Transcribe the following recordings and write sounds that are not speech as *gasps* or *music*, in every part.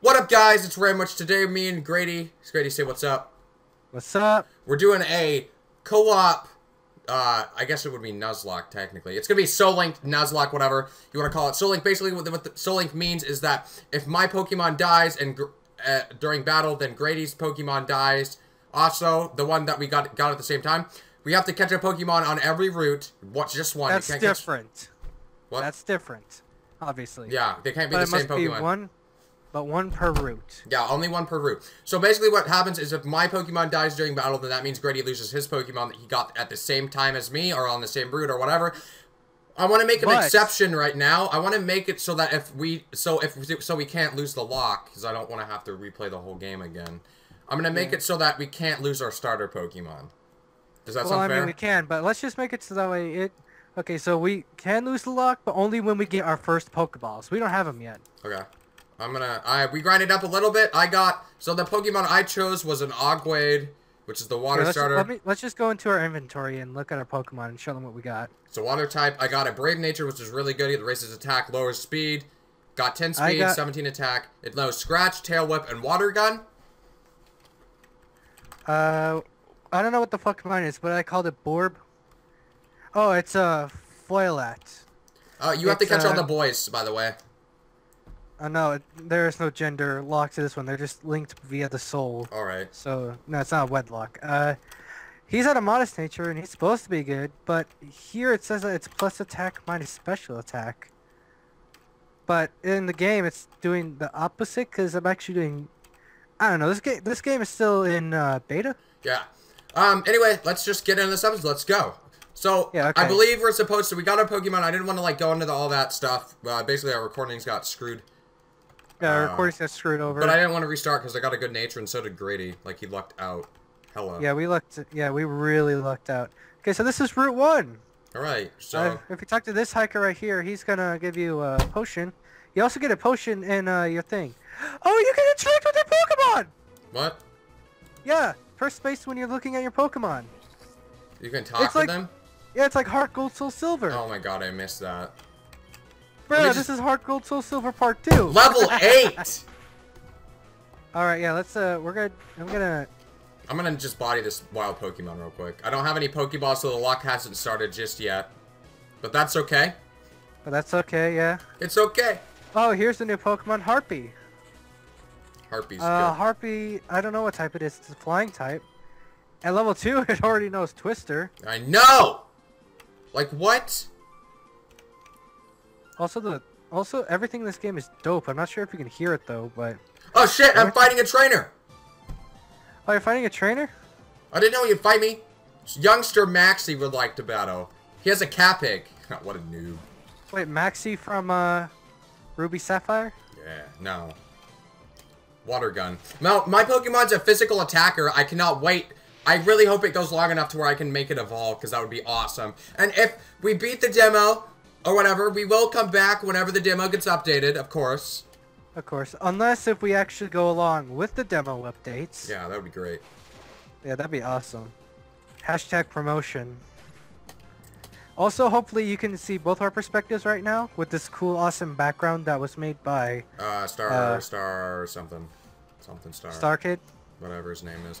What up, guys? It's Ramwich. Today, me and Grady. Grady, say what's up. What's up? We're doing a co-op. Uh, I guess it would be Nuzlocke technically. It's gonna be Soul Link, Nuzlocke, whatever you want to call it. Soul Link. Basically, what the, what the Soul Link means is that if my Pokemon dies and uh, during battle, then Grady's Pokemon dies. Also, the one that we got got at the same time. We have to catch a Pokemon on every route. What? Just one. That's catch- different. What? That's different. Obviously. yeah, they can't be But the same must be Pokemon. one, but one per route. Yeah, only one per route. So basically what happens is if my Pokemon dies during battle, then that means Grady loses his Pokemon that he got at the same time as me or on the same route or whatever. I want to make an But- exception right now. I want to make it so that if we so if so we can't lose the lock because I don't want to have to replay the whole game again. I'm gonna make Yeah. it so that we can't lose our starter Pokemon. Does that well, sound I fair? mean, we can, but let's just make it so that way it. Okay, so we can lose the lock, but only when we get our first Pokeballs. We don't have them yet. Okay. I'm gonna. I we grinded up a little bit. I got so the Pokemon I chose was an Ogwade, which is the water Here, let's, starter. let me, let's just go into our inventory and look at our Pokemon and show them what we got. So water type, I got a Brave Nature, which is really good. It raises attack, lowers speed. Got 10 speed, got- 17 attack. It knows Scratch, Tail Whip, and Water Gun. Uh, I don't know what the fuck mine is, but I called it Borb. Oh, it's a uh, Foliat. Uh, you have to It's, catch all uh, the boys, by the way. Uh, no, it- there is no gender lock to this one. They're just linked via the soul. Alright. So no, it's not a wedlock. Uh, he's at a modest nature and he's supposed to be good, but here it says that it's plus attack minus special attack. But in the game, it's doing the opposite because I'm actually doing. I don't know. This game, this game is still in uh, beta. Yeah. Um, anyway, let's just get into this episode. Let's go. So, Yeah, I believe we're supposed to, we got our Pokemon. I didn't want to, like, go into the, all that stuff. Uh, basically, our recordings got screwed. Yeah, our Uh, recordings got screwed over. But I didn't want to restart because I got a good nature, and so did Grady. Like, he lucked out. Hello. Yeah, we lucked. Yeah, we really lucked out. Okay, so this is Route One. Alright, so... Uh, if you talk to this hiker right here, he's gonna give you a potion. You also get a potion in uh, your thing. *gasps* Oh, you can interact with your Pokemon! what? Yeah, press space when you're looking at your Pokemon. You can talk It's to like- them? Yeah, it's like Heart Gold Soul Silver. Oh my god, I missed that. Bro, me this is Heart Gold Soul Silver Part 2. Level *laughs* 8! Alright, yeah, let's, uh, we're gonna, I'm gonna, I'm gonna just body this wild Pokemon real quick. I don't have any Pokeballs, so the lock hasn't started just yet. But that's okay. but that's okay, yeah. It's okay. Oh, here's the new Pokemon, Harpy. Harpy's Uh, good. Harpy, I don't know what type it is. It's a flying type. At level 2, *laughs* it already knows Twister. I know! Like, what? Also, the, also, everything in this game is dope. I'm not sure if you can hear it, though, but... Oh shit, I'm fighting a trainer! Oh, you're fighting a trainer? I didn't know you'd fight me. Youngster Maxie would like to battle. He has a Capig. *laughs* what a noob. Wait, Maxie from, uh, Ruby Sapphire? Yeah, no. Water gun. No, my Pokemon's a physical attacker. I cannot wait. I really hope it goes long enough to where I can make it evolve, because that would be awesome. And if we beat the demo, or whatever, we will come back whenever the demo gets updated, of course. Of course, unless if we actually go along with the demo updates. Yeah, that would be great. Yeah, that'd be awesome. Hashtag promotion. Also, hopefully you can see both our perspectives right now with this cool, awesome background that was made by Uh, Star, Uh, Star, something. Something Star. StarKid. Whatever his name is.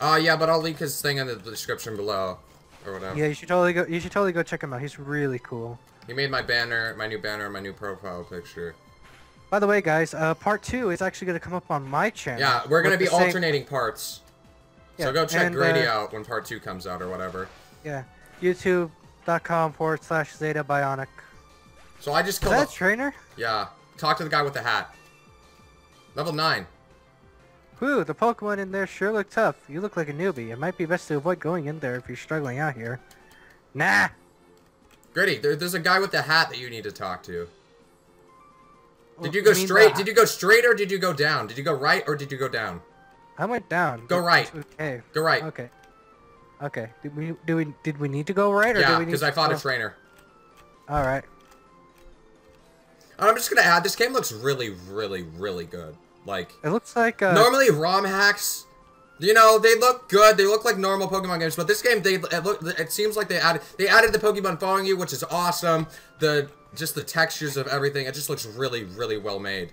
Uh, yeah, but I'll link his thing in the description below. Or whatever. Yeah, you should totally go. You should totally go check him out. He's really cool. He made my banner, my new banner, my new profile picture. By the way, guys, uh, part two is actually gonna come up on my channel. Yeah, we're gonna be the same- alternating parts. Yeah, so go check and, Grady uh, out when part two comes out or whatever. Yeah, YouTube.com forward slash Zeta Bionic. So I just Is killed. that a- a trainer? yeah, talk to the guy with the hat. Level nine. Whew, the Pokemon in there sure look tough. You look like a newbie. It might be best to avoid going in there if you're struggling out here. Nah. Grady, there, there's a guy with the hat that you need to talk to. Did you go straight? Did you go straight or did you go down? Did you go right or did you go down? I went down. Go right. Okay. Go right. Okay. Okay. Did we do we did we need to go right or Yeah, did we need because I fought go... a trainer. All right. I'm just gonna add, this game looks really, really, really good. Like, It looks like uh, normally ROM hacks, you know, they look good. They look like normal Pokemon games, but this game, they it look. It seems like they added they added the Pokemon following you, which is awesome. The just the textures of everything, it just looks really, really well made.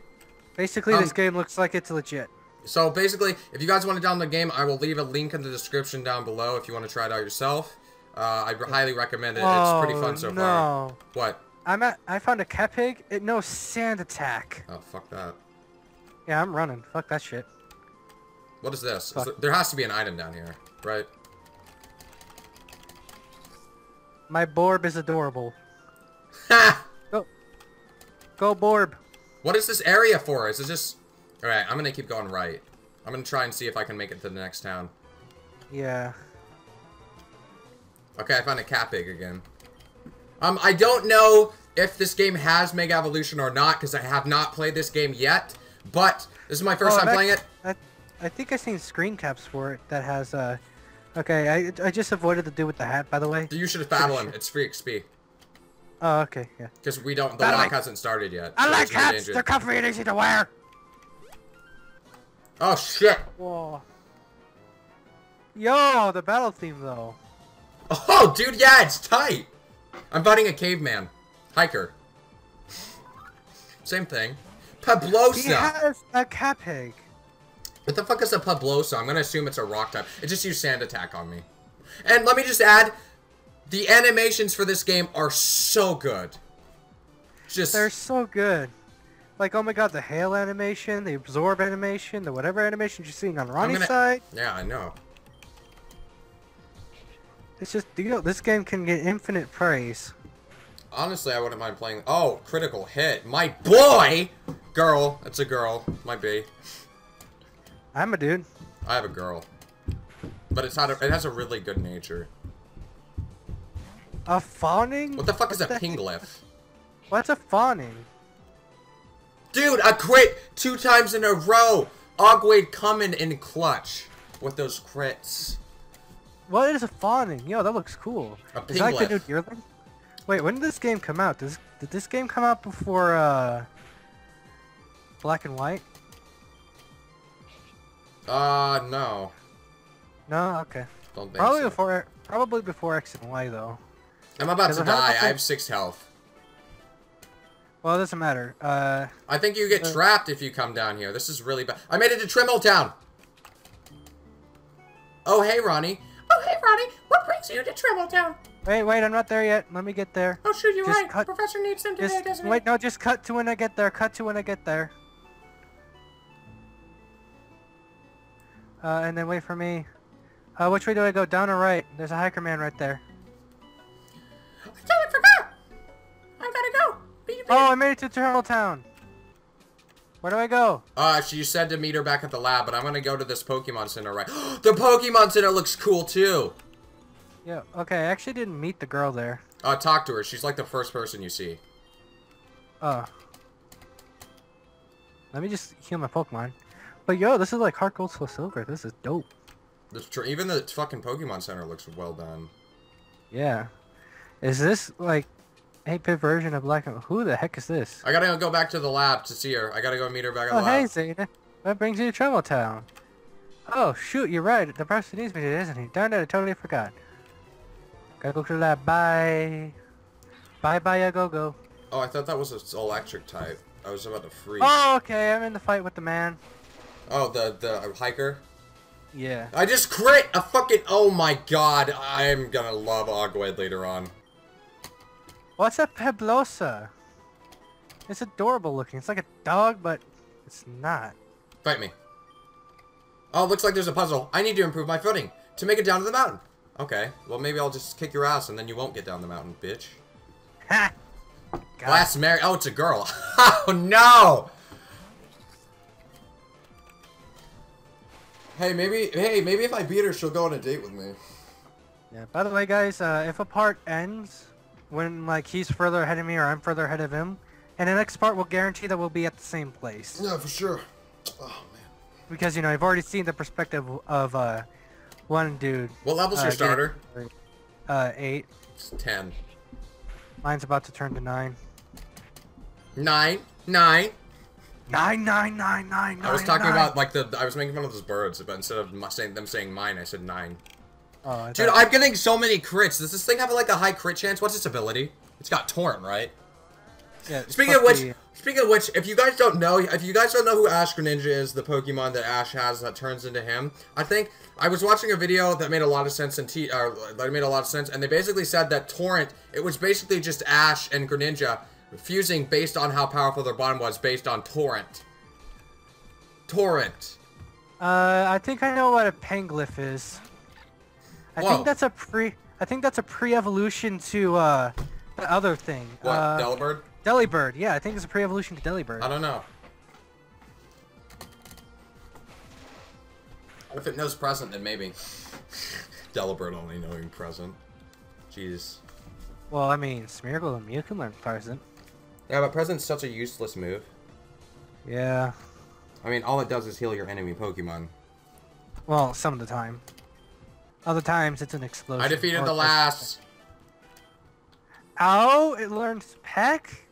Basically, Um, this game looks like it's legit. So basically, if you guys want to download the game, I will leave a link in the description down below if you want to try it out yourself. Uh, I highly recommend it. it's pretty fun so no. far. What? I'm at. I found a cat pig. It knows sand attack. Oh, fuck that. Yeah, I'm running. Fuck that shit. What is this? Is there, there has to be an item down here, right? My Borb is adorable. Ha! Go, go Borb. What is this area for? Is it just... Alright, I'm gonna keep going right. I'm gonna try and see if I can make it to the next town. Yeah. Okay, I found a cat pig again. Um, I don't know if this game has Mega Evolution or not, because I have not played this game yet. But this is my first Oh, time playing it. I, think I've seen screen caps for it that has uh. Okay, I I just avoided the dude with the hat, by the way. You should battle him. It's free XP. Oh, okay, yeah. Because we don't, the I lock hasn't started yet. I so like hats. They're comfy and easy to wear. Oh, shit. Whoa. Yo, the battle theme though. Oh, dude, yeah, it's tight. I'm fighting a caveman. Hiker. Same thing. He has a cat pig. What the fuck is a Pablosa? I'm gonna assume it's a rock type. It just used sand attack on me. And let me just add, the animations for this game are so good. Just They're so good. Like, oh my god, the hail animation, the absorb animation, the whatever animation you're seeing on Ronnie's gonna- side. yeah, I know. It's just, you know, this game can get infinite praise. Honestly, I wouldn't mind playing. Oh, critical hit. My boy, girl. It's a girl. Might be. I'm a dude. I have a girl, but it's not. A, it has a really good nature. A fawning? What the fuck is a the heck? pinglyph? What's a fawning? Dude, a crit two times in a row. Ogwade coming in clutch with those crits. What is a fawning? Yo, that looks cool. A is that like the new. Deerling? Wait, when did this game come out? Does, did this game come out before, uh... Black and White? Uh, no. No? Okay. Don't Probably so. before, probably before X and Y, though. I'm about to die. I have six health. Well, it doesn't matter. Uh, I think you get Uh, trapped if you come down here. This is really bad. I made it to Trimbletown. Oh, hey, Ronnie. Oh, hey, Ronnie. What brings you to Trimbletown? wait, wait, I'm not there yet. Let me get there. Oh, shoot, you're Just right. cut- Professor needs them today, Just, doesn't wait, he? no, just cut to when I get there. Cut to when I get there. Uh, and then wait for me. Uh, which way do I go? Down or right? There's a hiker man right there. I totally forgot. I gotta go. Beep, beep. Oh, I made it to Turtle Town. Where do I go? Uh, she said to meet her back at the lab, but I'm gonna go to this Pokemon Center right. *gasps* the Pokemon Center looks cool too. Yeah, okay, I actually didn't meet the girl there. Uh, talk to her. She's like the first person you see. Oh. Let me just heal my Pokemon. But yo, this is like Heart Gold Soul Silver. This is dope. This tr- even the fucking Pokemon Center looks well done. Yeah. Is this like 8-bit version of Black and Who the heck is this? I gotta go back to the lab to see her. I gotta go meet her back at Oh, the hey, lab. Zeta. What brings you to Travel Town? Oh, shoot, you're right. The person needs me today, isn't he? Darn it, I totally forgot. Gotta go to the lab. Bye. Bye, bye, ya go go. Oh, I thought that was an electric type. I was about to freeze. Oh, okay, I'm in the fight with the man. Oh, the the hiker. Yeah. I just crit a fucking. Oh my god, I'm gonna love Ogwed later on. What's a Peblosa? It's adorable looking. It's like a dog, but it's not. Fight me. Oh, looks like there's a puzzle. I need to improve my footing to make it down to the mountain. Okay, well maybe I'll just kick your ass and then you won't get down the mountain, bitch. Ha! Last Mary. Oh, it's a girl. *laughs* oh no. Hey, maybe. Hey, maybe if I beat her, she'll go on a date with me. Yeah. By the way, guys, uh, if a part ends when like he's further ahead of me or I'm further ahead of him, and the next part will guarantee that we'll be at the same place Yeah, for sure. Oh man. because you know I've already seen the perspective of uh, one dude. What level's uh, your starter? Uh, eight. It's ten. Mine's about to turn to nine. Nine. Nine. Nine, nine, nine, nine, I was talking nine. about like the. I was making fun of those birds, but instead of mu- saying them saying mine, I said nine. Oh, I Dude, thought- I'm getting so many crits. Does this thing have like a high crit chance? What's its ability? It's got torrent, right? yeah, Speaking of which, the- Speaking of which, if you guys don't know, if you guys don't know who Ash Greninja is, the Pokemon that Ash has that turns into him, I think I was watching a video that made a lot of sense and t- uh, that made a lot of sense, and they basically said that Torrent, it was basically just Ash and Greninja fusing based on how powerful their bond was, based on Torrent. Torrent. Uh, I think I know what a Panglyph is. I Whoa. think that's a pre. I think that's a pre-evolution to uh, the other thing. What? Uh, Delibird? Delibird. Yeah, I think it's a pre-evolution to Delibird. I don't know. If it knows present, then maybe. *laughs* Delibird only knowing present. Jeez. Well, I mean, Smeargle and Mew can learn present. Yeah, but present's such a useless move. Yeah. I mean, all it does is heal your enemy Pokemon. Well, some of the time. Other times it's an explosion. I defeated or the a- last. Oh, it learns Peck.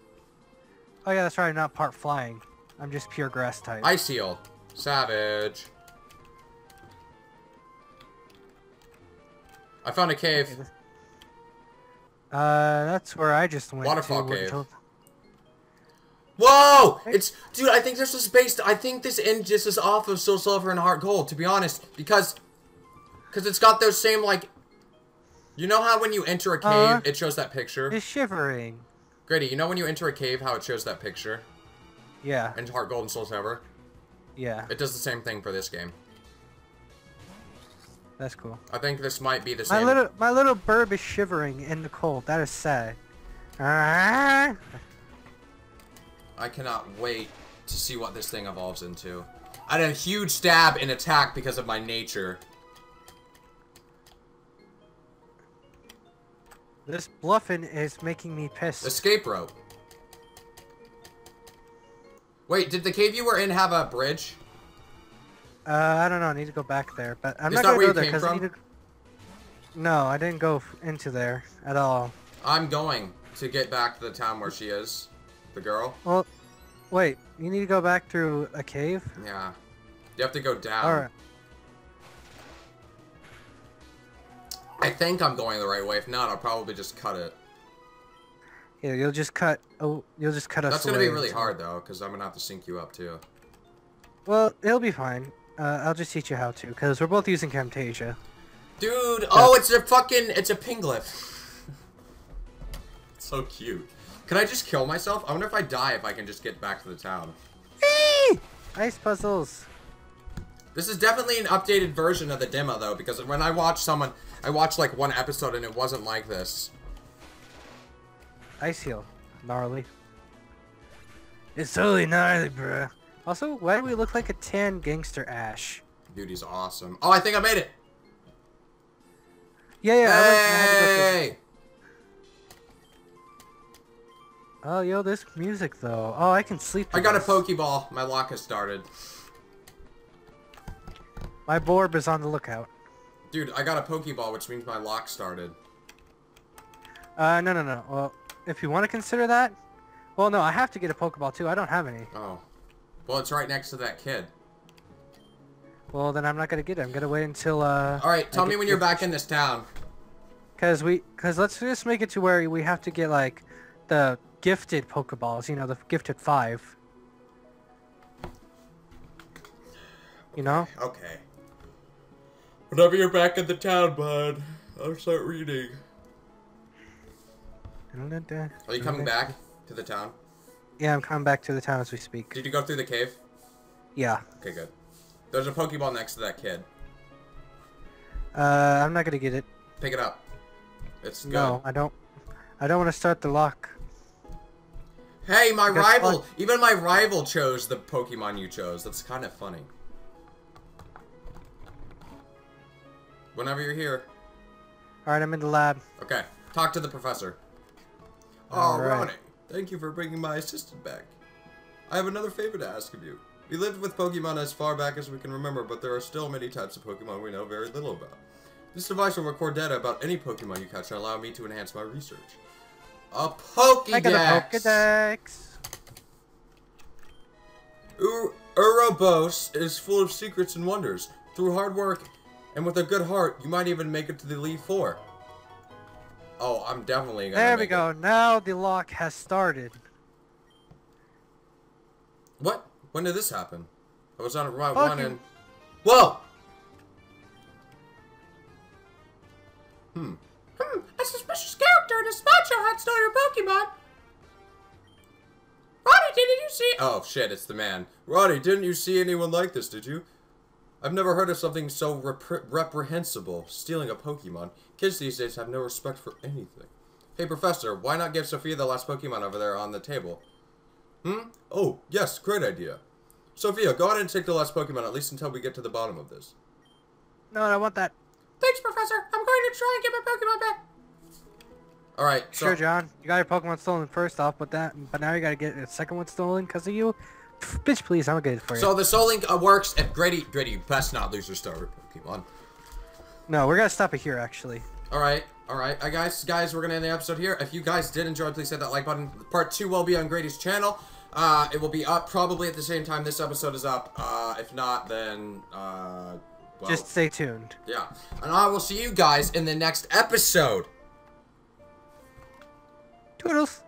Oh yeah, that's right. Not part flying. I'm just pure grass type. Ice Heal. Savage. I found a cave. Okay, this- Uh, that's where I just went. Waterfall to, cave. Whoa! It's dude. I think this was based. I think this end just is off of Soul Silver and Heart Gold. To be honest, because because it's got those same like. You know how when you enter a cave, Uh, it shows that picture. It's shivering. Grady, you know when you enter a cave, how it shows that picture Yeah, And Heart Gold and Soul Silver. yeah, It does the same thing for this game. that's cool. I think this might be the same. My little my little burb is shivering in the cold. That is sad. Ah! *laughs* I cannot wait to see what this thing evolves into. I had a huge stab in attack because of my nature. This bluffing is making me pissed. Escape rope. Wait, did the cave you were in have a bridge? Uh, I don't know. I need to go back there, but I'm Is not gonna go there because I need to. No, I didn't go into there at all. I'm going to get back to the town where she is. The girl? Well, wait. You need to go back through a cave. Yeah. You have to go down. All right. I think I'm going the right way. If not, I'll probably just cut it. Yeah, you'll just cut. Oh, you'll just cut us. That's gonna be really hard though, because I'm gonna have to sync you up too. Well, it'll be fine. Uh, I'll just teach you how to, because we're both using Camtasia. Dude, oh, it's a fucking, it's a Pinglyph. *laughs* so cute. Can I just kill myself? I wonder if I die if I can just get back to the town. Ice puzzles. This is definitely an updated version of the demo though, because when I watched someone, I watched like one episode and it wasn't like this. Ice heal. Gnarly. It's totally gnarly, bruh. Also, why do we look like a tan gangster Ash? Dude, he's awesome. Oh, I think I made it. Yeah, yeah. I, went, I had to go Hey! Oh, yo, this music though. Oh, I can sleep. I to got a. Pokeball. My lock has started. My Borb is on the lookout. Dude, I got a Pokeball, which means my lock started. Uh, no, no, no. Well, if you want to consider that, well, no, I have to get a Pokeball too. I don't have any. Oh. Well, it's right next to that kid. Well, then I'm not gonna get it. I'm gonna wait until uh. Alright, tell me when you're back in this town. Cause we, cause let's just make it to where we have to get like the gifted Pokeballs. You know, the gifted five. You know? Okay. Whenever you're back in the town, bud, I'll start reading. Are you coming back to the town? Yeah, I'm coming back to the town as we speak. Did you go through the cave? Yeah. Okay, good. There's a Pokeball next to that kid. Uh, I'm not gonna get it. Pick it up. It's good. No, I don't. I don't want to start the lock. Hey, my That's rival! fine. Even my rival chose the Pokemon you chose. That's kind of funny. Whenever you're here. All right, I'm in the lab. Okay, talk to the professor. Oh, All right. Ronnie, thank you for bringing my assistant back. I have another favor to ask of you. We lived with Pokemon as far back as we can remember, but there are still many types of Pokemon we know very little about. This device will record data about any Pokemon you catch and allow me to enhance my research. A Pokédex! I got a Pokedex. Ur- is full of secrets and wonders. Through hard work and with a good heart, you might even make it to the Elite Four. Oh, I'm definitely gonna. There we go. It. Now the lock has started. What? When did this happen? I was on Route Fucking- 1 and... Whoa! Hmm. Hmm, a suspicious character in a sponcho hat stole your Pokemon! Roddy, didn't you see... Oh, shit, it's the man. Roddy, didn't you see anyone like this, did you? I've never heard of something so repre- reprehensible, stealing a Pokemon. Kids these days have no respect for anything. Hey, Professor, why not give Sophia the last Pokemon over there on the table? Hmm? Oh, yes, great idea. Sophia, go ahead and take the last Pokemon, at least until we get to the bottom of this. No, I want that. Thanks, Professor. I'm going to try and get my Pokemon back. Alright, so... Sure, John. You got your Pokemon stolen first off, but that, but now you gotta get a second one stolen because of you. Pff, bitch, please, I'm gonna get it for you. So the Soul Link uh, works if Grady... Grady, you best not lose your starter Pokemon. no, we're gonna stop it here, actually. Alright, alright. Uh, guys, guys, we're gonna end the episode here. If you guys did enjoy, please hit that like button. Part 2 will be on Grady's channel. Uh, it will be up probably at the same time this episode is up. Uh, if not, then, uh... Well, Just stay tuned. yeah. And I will see you guys in the next episode. Toodles.